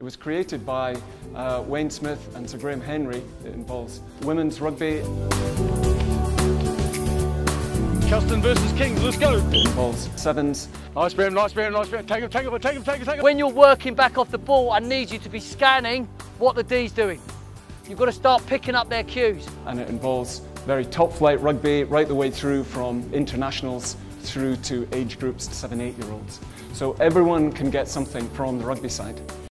It was created by uh, Wayne Smith and Sir Graham Henry. It involves women's rugby. Custon versus Kings, let's go. It involves sevens. Nice Graham, nice Graham, nice Graham. Take him, take him, take him, take him, take him. When you're working back off the ball, I need you to be scanning what the D's doing. You've got to start picking up their cues. And it involves very top flight rugby right the way through from internationals through to age groups seven, eight year olds. So everyone can get something from the Rugby Site.